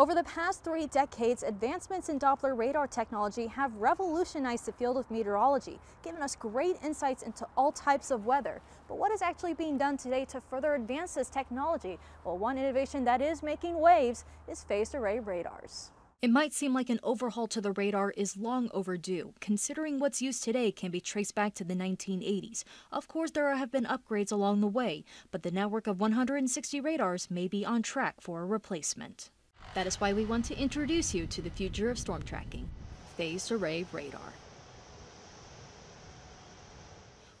Over the past three decades, advancements in Doppler radar technology have revolutionized the field of meteorology, giving us great insights into all types of weather. But what is actually being done today to further advance this technology? Well, one innovation that is making waves is phased array radars. It might seem like an overhaul to the radar is long overdue, considering what's used today can be traced back to the 1980s. Of course, there have been upgrades along the way, but the network of 160 radars may be on track for a replacement. That is why we want to introduce you to the future of storm tracking, phased array radar.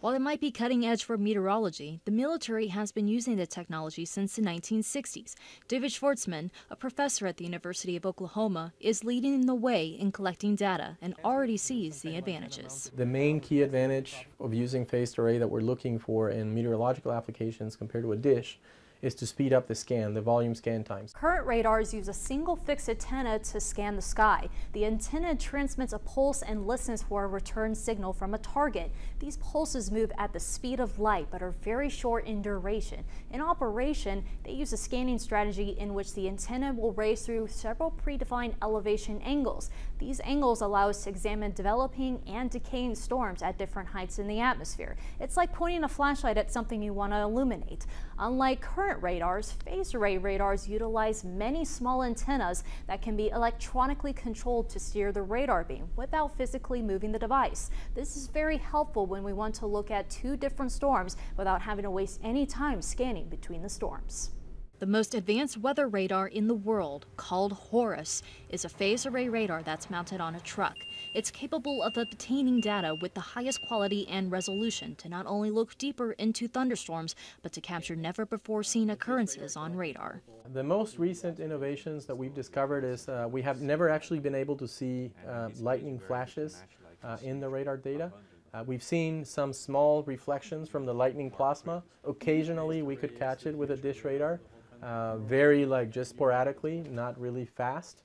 While it might be cutting edge for meteorology, the military has been using the technology since the 1960s. David Schvartzman, a professor at the University of Oklahoma, is leading the way in collecting data and already sees the advantages. The main key advantage of using phased array that we're looking for in meteorological applications compared to a dish is to speed up the scan, the volume scan times. Current radars use a single fixed antenna to scan the sky. The antenna transmits a pulse and listens for a return signal from a target. These pulses move at the speed of light but are very short in duration. In operation, they use a scanning strategy in which the antenna will race through several predefined elevation angles. These angles allow us to examine developing and decaying storms at different heights in the atmosphere. It's like pointing a flashlight at something you want to illuminate. Unlike current current radars, phased array radars utilize many small antennas that can be electronically controlled to steer the radar beam without physically moving the device. This is very helpful when we want to look at two different storms without having to waste any time scanning between the storms. The most advanced weather radar in the world, called HORUS, is a phased array radar that's mounted on a truck. It's capable of obtaining data with the highest quality and resolution to not only look deeper into thunderstorms, but to capture never before seen occurrences on radar. The most recent innovations that we've discovered is uh, we have never actually been able to see uh, lightning flashes uh, in the radar data. Uh, we've seen some small reflections from the lightning plasma. Occasionally we could catch it with a dish radar, uh, very like just sporadically, not really fast.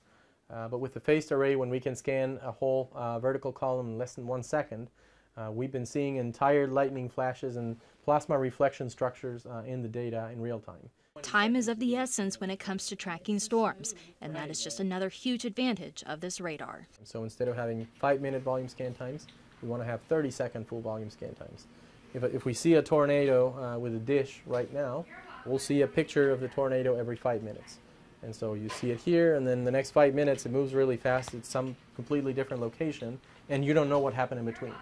Uh, but with the phased array, when we can scan a whole uh, vertical column in less than one second, uh, we've been seeing entire lightning flashes and plasma reflection structures uh, in the data in real time. Time is of the essence when it comes to tracking storms, and that is just another huge advantage of this radar. So instead of having five minute volume scan times, we want to have 30 second full volume scan times. If, if we see a tornado uh, with a dish right now, we'll see a picture of the tornado every five minutes. And so you see it here, and then the next five minutes it moves really fast. It's some completely different location, and you don't know what happened in between,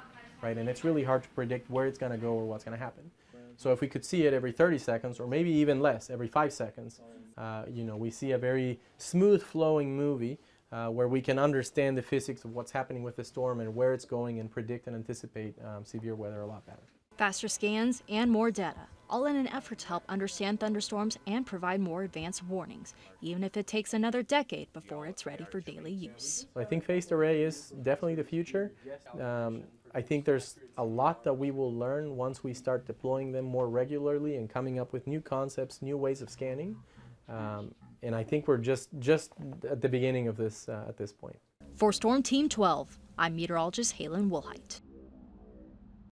right? And it's really hard to predict where it's going to go or what's going to happen. So if we could see it every 30 seconds, or maybe even less, every five seconds, uh, you know, we see a very smooth flowing movie uh, where we can understand the physics of what's happening with the storm and where it's going and predict and anticipate um, severe weather a lot better faster scans, and more data, all in an effort to help understand thunderstorms and provide more advanced warnings, even if it takes another decade before it's ready for daily use. I think phased array is definitely the future. Um, I think there's a lot that we will learn once we start deploying them more regularly and coming up with new concepts, new ways of scanning. Um, and I think we're just just at the beginning of this uh, at this point. For Storm Team 12, I'm meteorologist Haylen Wilhite.